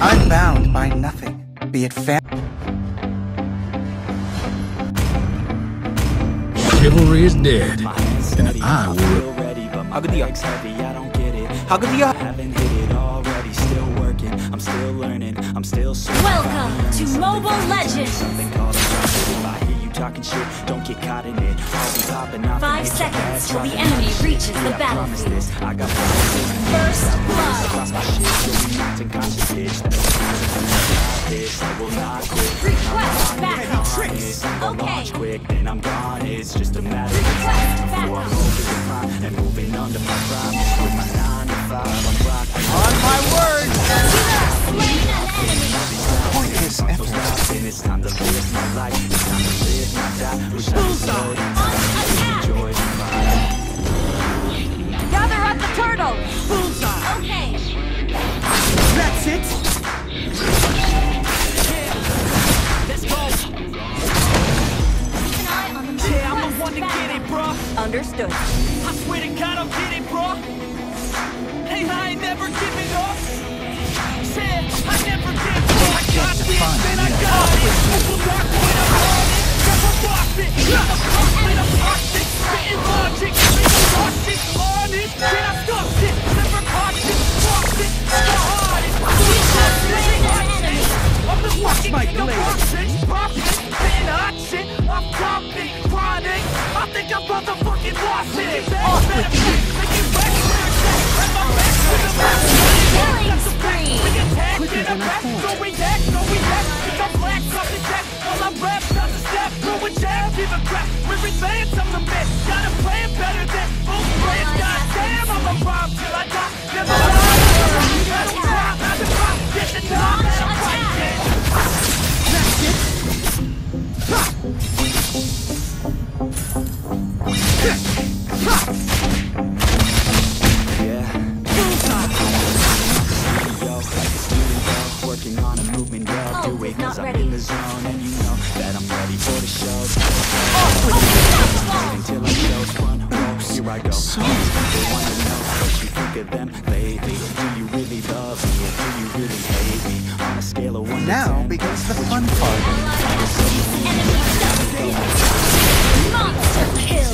I'm bound by nothing, be it fair. Chivalry is dead, and I will. How could the heavy? I don't get it. How could the haven't hit it already? Still working. I'm still learning. I'm still Welcome to Mobile Legends. Talking shit, don't get caught in it. I'll be popping off. Five seconds till the enemy reaches the battlefield. This. I got First blood. Across my shit, so we not in conscious bitch. This I will not quit. Request backup. Honest, I'm gonna Okay. quick, then I'm gone. It's just a matter of time. backup. I'm over the line and moving under my prime. With my nine to five, I'm rocking. On my word! Slain an enemy. I'm motherfucking lost. Killing spree. We attack in the back, so we act, so we act. It's a. We're I go. They wanna know what you think of them lately. Do you really love me or do you really hate me? On a scale of one to Now ten, begins the fun part. Enemy. Monster kill.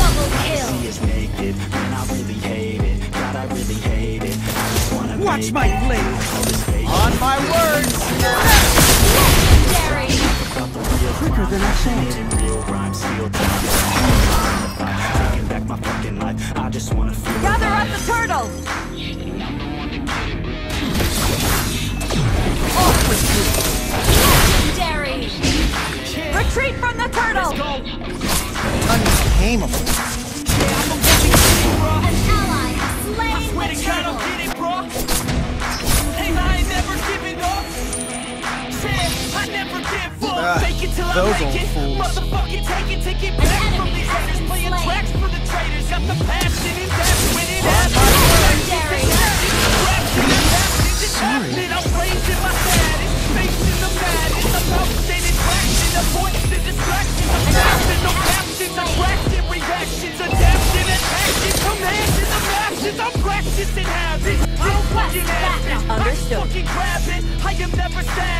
Double kill. He is naked, man, I really hate it. God, I really hate it. I just wanna Watch my blade! Hold this fake On my word! Quicker than I thought. real rhyme, steel. Taking back my fucking life. I just wanna feel Gather alive. at the turtle. Legendary. Retreat from the turtle. Untamable. Those old fools. Motherfucking take it, take it back from these haters. been Playing slain. tracks for the traitors. Got the passion and that's when it Sorry. I'm raising my status, facing the madness. I'm outstanding traction, avoiding the distractions. I'm no captions, attracting reactions, adapting, attacking, commanding the masses. I'm practicing habits. I fucking have. Understood. I fucking grab it. I am never static,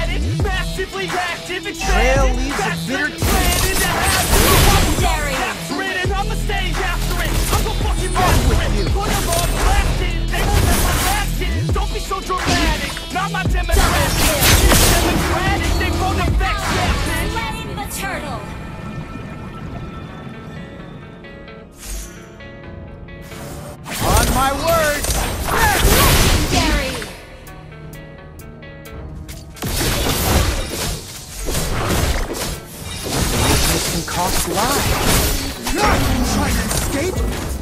massively active, Trail leaves a bitter the plan in the habit. Legendary. Capture it and I'ma stay after it. I'm gonna fucking master it. Put 'em on blast. They won't let my last it. Don't be so dramatic. Not my democratic. It's democratic. They won't affect Can cost. Try to escape?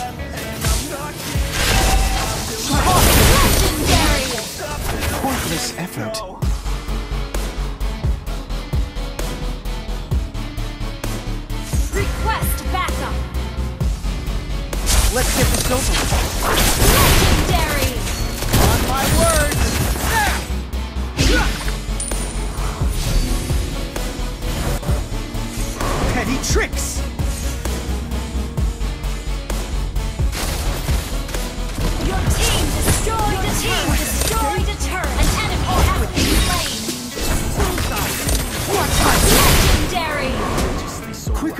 Pointless effort. Request backup! Let's get this over with. Legendary! On my word! Petty tricks!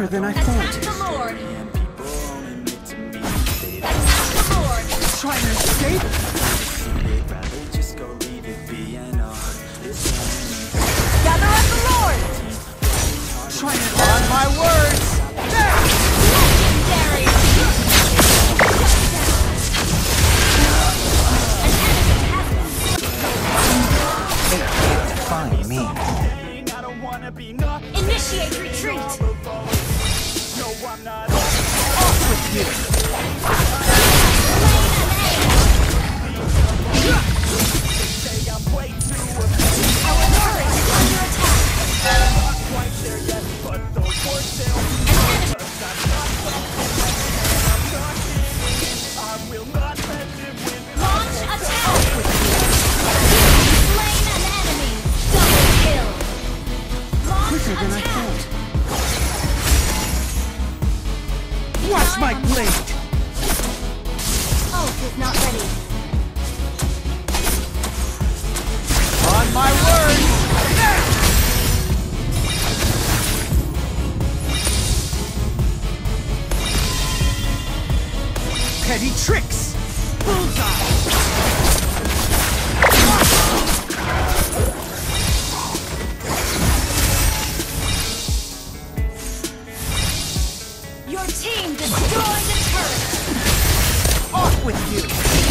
Quicker than I thought. Attack the Lord! Trying to escape? Gather up the Lord! Trying to on my words! Legendary! An enemy has been me. I don't wanna be not. Initiate retreat! I'm not. Our tricks! Your team destroyed the turret! Off with you!